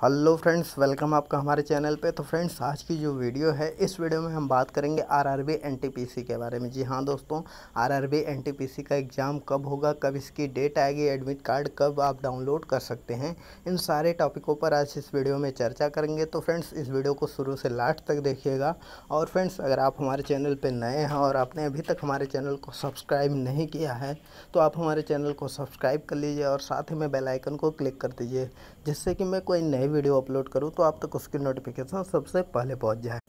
Hello friends, welcome आपका हमारे channel पे। तो फ्रेंड्स, आज की जो वीडियो है, इस वीडियो में हम बात करेंगे आरआरबी एनटीपीसी के बारे में। जी हाँ दोस्तों, आरआरबी एनटीपीसी का एग्ज़ाम कब होगा, कब इसकी डेट आएगी, एडमिट कार्ड कब आप डाउनलोड कर सकते हैं, इन सारे टॉपिकों पर आज इस वीडियो में चर्चा करेंगे। तो फ्रेंड्स, इस वीडियो को शुरू से लास्ट तक देखिएगा। और फ्रेंड्स, अगर आप हमारे चैनल पर नए हैं और आपने अभी तक हमारे चैनल को सब्सक्राइब नहीं किया है तो आप हमारे चैनल को सब्सक्राइब कर लीजिए और साथ ही में बेलाइकन को क्लिक कर दीजिए, जिससे कि मैं कोई नई वीडियो अपलोड करूँ तो आप तक उसकी नोटिफिकेशन सबसे पहले पहुँच जाए।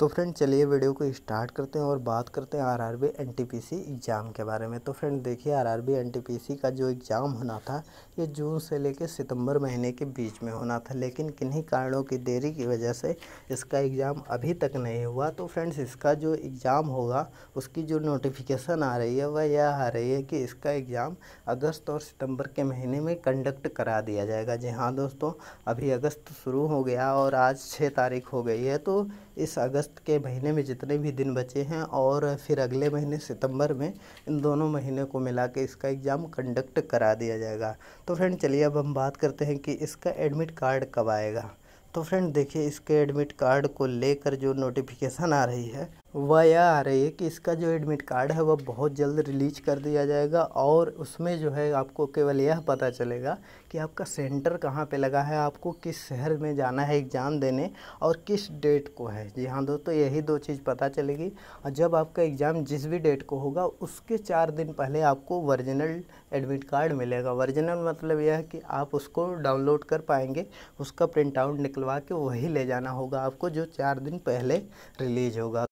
तो फ्रेंड चलिए वीडियो को स्टार्ट करते हैं और बात करते हैं आरआरबी एनटीपीसी एग्ज़ाम के बारे में। तो फ्रेंड देखिए आरआरबी एनटीपीसी का जो एग्ज़ाम होना था, ये जून से लेकर सितंबर महीने के बीच में होना था, लेकिन किन्हीं कारणों की देरी की वजह से इसका एग्ज़ाम अभी तक नहीं हुआ। तो फ्रेंड्स इसका जो एग्ज़ाम होगा, उसकी जो नोटिफिकेशन आ रही है, वह यह आ रही है कि इसका एग्ज़ाम अगस्त और सितंबर के महीने में कंडक्ट करा दिया जाएगा। जी हाँ दोस्तों, अभी अगस्त शुरू हो गया और आज छः तारीख हो गई है तो इस अगस्त के महीने में जितने भी दिन बचे हैं और फिर अगले महीने सितंबर में इन दोनों महीने को मिला के इसका एग्ज़ाम कंडक्ट करा दिया जाएगा। तो फ्रेंड चलिए अब हम बात करते हैं कि इसका एडमिट कार्ड कब आएगा। तो फ्रेंड देखिए इसके एडमिट कार्ड को लेकर जो नोटिफिकेशन आ रही है वह यह आ रही है कि इसका जो एडमिट कार्ड है, वह बहुत जल्द रिलीज़ कर दिया जाएगा और उसमें जो है आपको केवल यह पता चलेगा कि आपका सेंटर कहाँ पे लगा है, आपको किस शहर में जाना है एग्ज़ाम देने और किस डेट को है। जी हाँ दोस्तों, यही दो चीज़ पता चलेगी। और जब आपका एग्ज़ाम जिस भी डेट को होगा, उसके चार दिन पहले आपको वर्जिनल एडमिट कार्ड मिलेगा। वर्जिनल मतलब यह है कि आप उसको डाउनलोड कर पाएँगे, उसका प्रिंट आउट निकलवा के वही ले जाना होगा। आपको जो चार दिन पहले रिलीज़ होगा।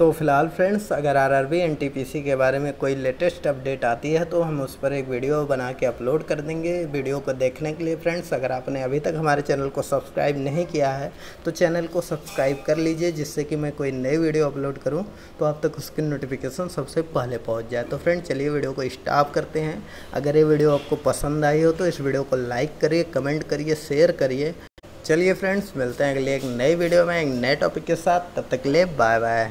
तो फ़िलहाल फ्रेंड्स, अगर आरआरबी एनटीपीसी के बारे में कोई लेटेस्ट अपडेट आती है तो हम उस पर एक वीडियो बना के अपलोड कर देंगे। वीडियो को देखने के लिए फ्रेंड्स, अगर आपने अभी तक हमारे चैनल को सब्सक्राइब नहीं किया है तो चैनल को सब्सक्राइब कर लीजिए, जिससे कि मैं कोई नई वीडियो अपलोड करूँ तो आप तक उसकी नोटिफिकेशन सबसे पहले पहुँच जाए। तो फ्रेंड चलिए वीडियो को स्टॉप करते हैं। अगर ये वीडियो आपको पसंद आई हो तो इस वीडियो को लाइक करिए कमेंट करिए शेयर करिए। चलिए फ्रेंड्स, मिलते हैं अगले एक नई वीडियो में एक नए टॉपिक के साथ। तब तक ले बाय बाय